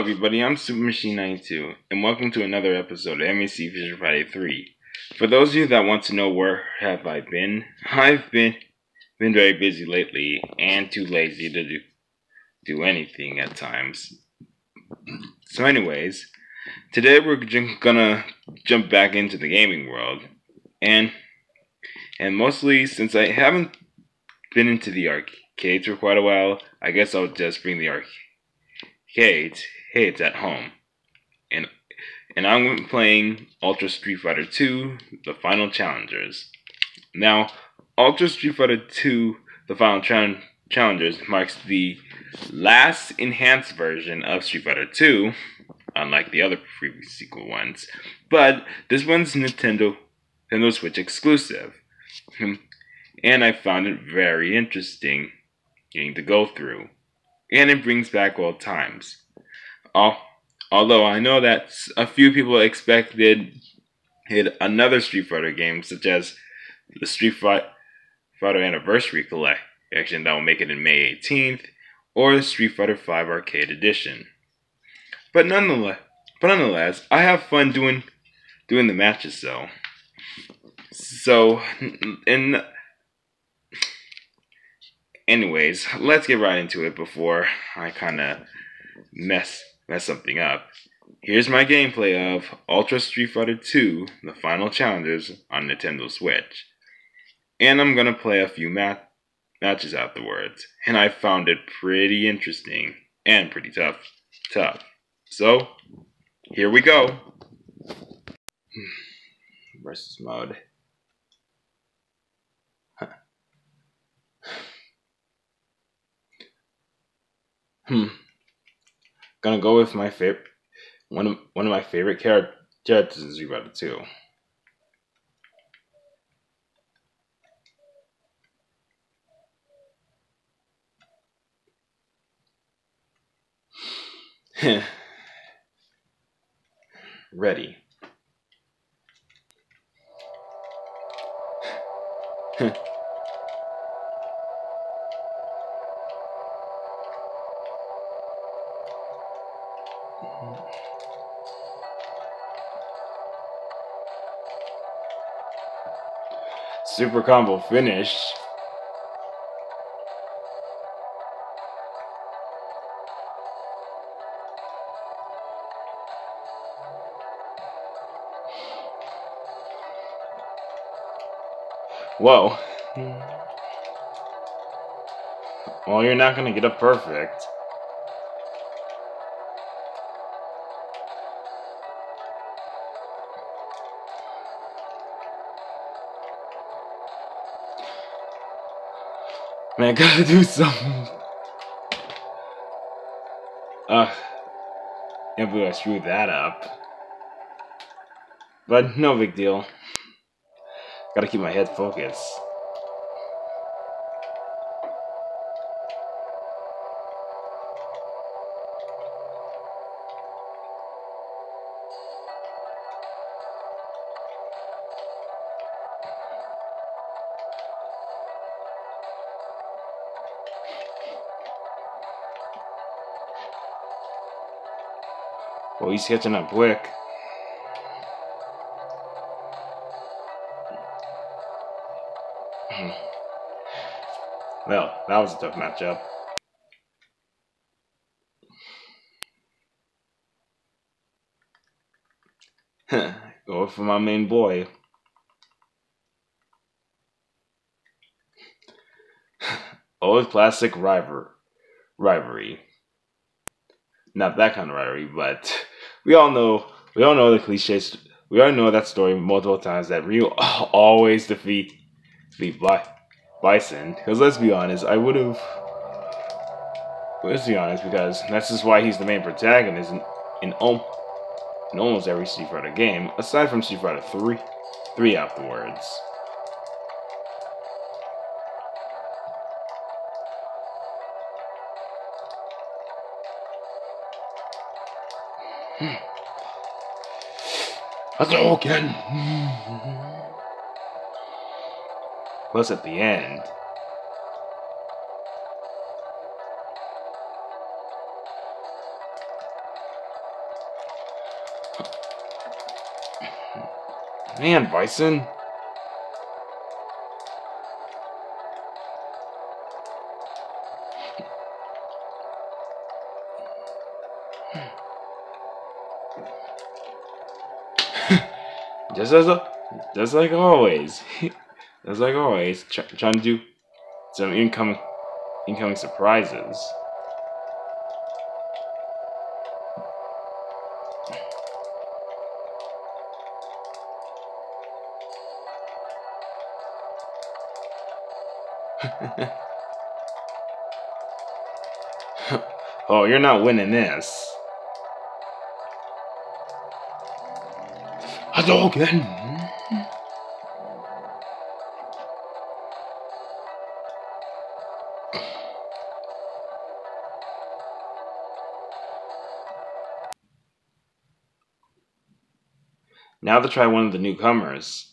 everybody, I'm Super Machine 92, and welcome to another episode of MAC Fusion Friday 3. For those of you that want to know where have I been, I've been been very busy lately and too lazy to do do anything at times. So anyways, today we're gonna jump back into the gaming world, and and mostly since I haven't been into the arcades for quite a while, I guess I'll just bring the arcade Kate Hates at home. And and I'm playing Ultra Street Fighter 2, The Final Challengers. Now, Ultra Street Fighter 2, The Final Ch- Challengers marks the last enhanced version of Street Fighter 2, unlike the other previous sequel ones. But this one's Nintendo Nintendo Switch exclusive. Hmm. And I found it very interesting getting to go through and it brings back old times. Although I know that a few people expected another Street Fighter game, such as the Street Fighter Anniversary Collection that will make it in May 18th, or the Street Fighter V Arcade Edition. But nonetheless, but nonetheless, I have fun doing doing the matches though. So, in anyways, let's get right into it before I kind of mess mess something up. Here's my gameplay of Ultra Street Fighter 2: The Final Challengers on Nintendo Switch. And I'm gonna play a few mat matches afterwards, and I found it pretty interesting and pretty tough. Tough. So, here we go. Versus mode. Hmm. Gonna go with my favorite one of one of my favorite characters Street Fighter 2. Ready. Super combo finish. Whoa. Hmm. Well, you're not gonna get a perfect. I gotta do something. Ugh. Can't believe I screwed that up. But no big deal. Gotta keep my head focused. He's catching up quick. Hmm. well, that was a tough matchup. Go for my main boy. Old classic rival rivalry. Not that kind of rivalry, but we all know we all know the cliches. We all know that story multiple times that Ryu always defeat defeat Bison. Because let's be honest, I would have. Let's be honest, because that's just why he's the main protagonist in in, in almost every Street Fighter game, aside from Street Fighter Three, three afterwards. Again, Plus, at the end, Man, Bison. Just as a, just like always, just like always, try, trying to do some incoming, incoming surprises. oh, you're not winning this. Hadouken! Now to try one of the newcomers.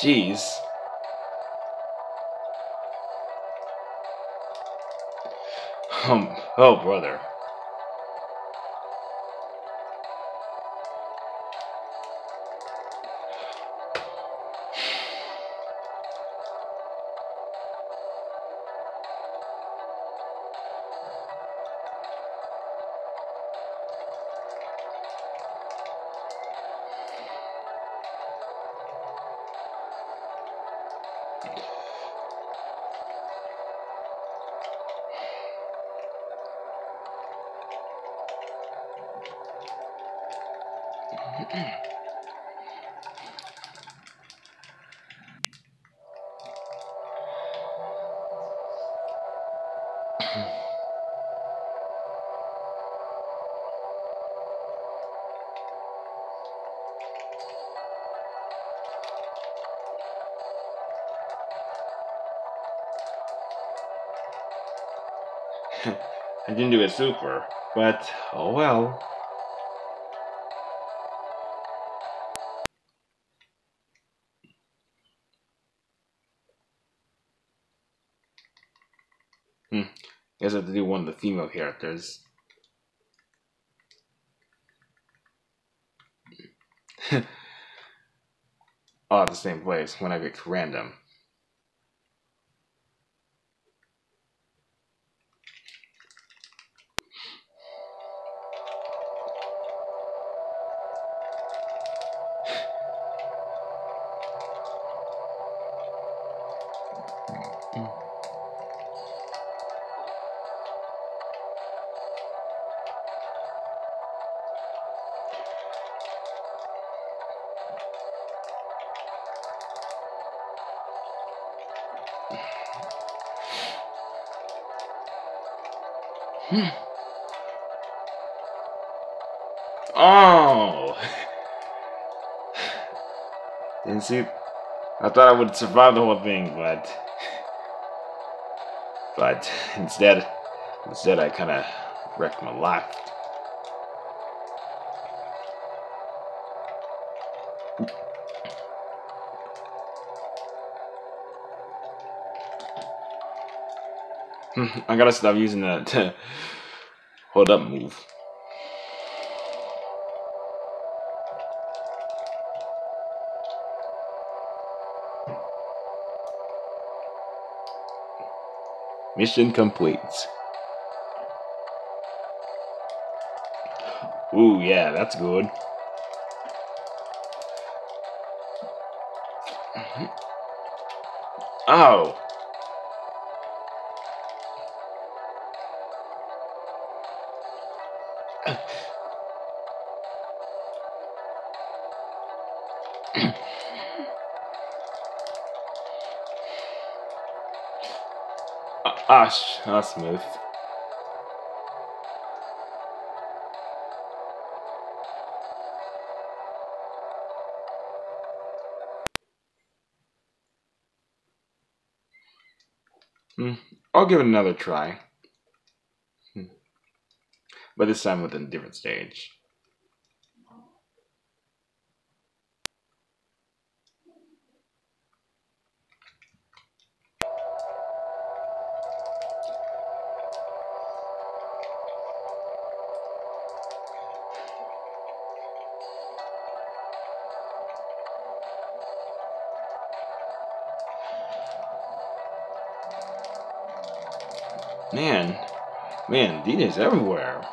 Jeez. Um, oh, brother. I didn't do a super, but oh well. Hmm. Guess I have to do one of the female characters. All at the same place when I get random. Hmm. Oh! Didn't see. I thought I would survive the whole thing, but. But instead, instead I kind of wrecked my life. I gotta stop using that hold up move. Mission complete. Ooh, yeah, that's good. Mm-hmm. Oh. gosh, that's smooth. Hmm, I'll give it another try. Hmm. But this time with a different stage. Man, man, Dee Jay's everywhere.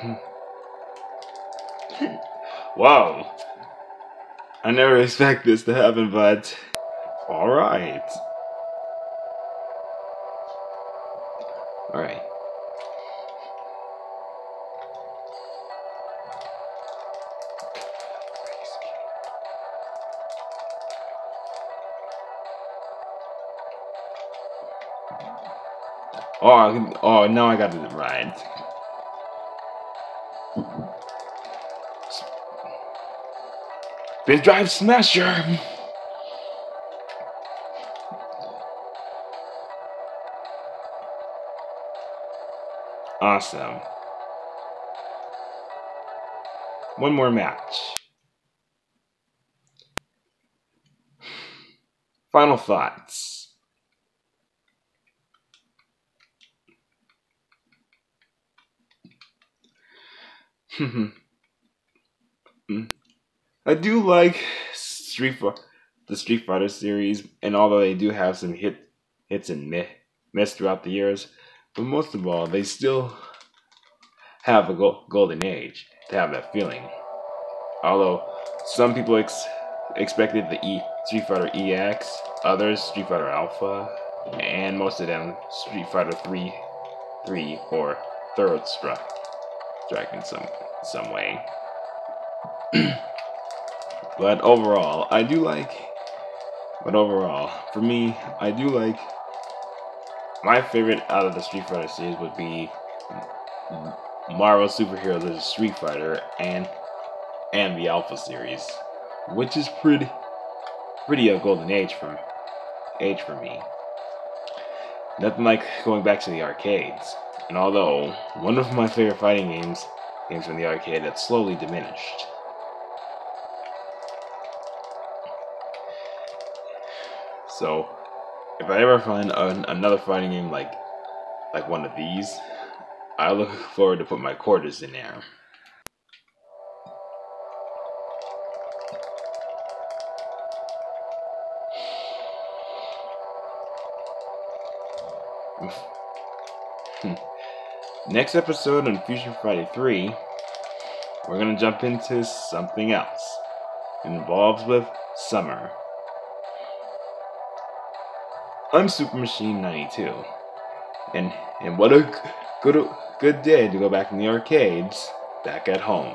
Hmm. wow. I never expect this to happen, but alright. Alright. Oh, oh, now I got it right. Spin Drive Smasher! Awesome. One more match. Final thoughts. Hmm, hmm. I do like Street the Street Fighter series, and although they do have some hit hits and miss throughout the years, but most of all, they still have a go- golden age to have that feeling. Although some people ex- expected the E Street Fighter EX, others Street Fighter Alpha, and most of them Street Fighter 3, 3 or Third Strike, strike in some some way. but overall, I do like. But overall, for me, I do like. My favorite out of the Street Fighter series would be Marvel Superheroes as Street Fighter and and the Alpha series, which is pretty pretty a golden age for age for me. Nothing like going back to the arcades. And although one of my favorite fighting games games from the arcade that slowly diminished. So, if I ever find an, another fighting game like like one of these, I look forward to put my quarters in there. Next episode on Fusion Friday 3, we're gonna jump into something else. It involves with summer. I'm Super Machine 92, and and what a good good day to go back in the arcades back at home.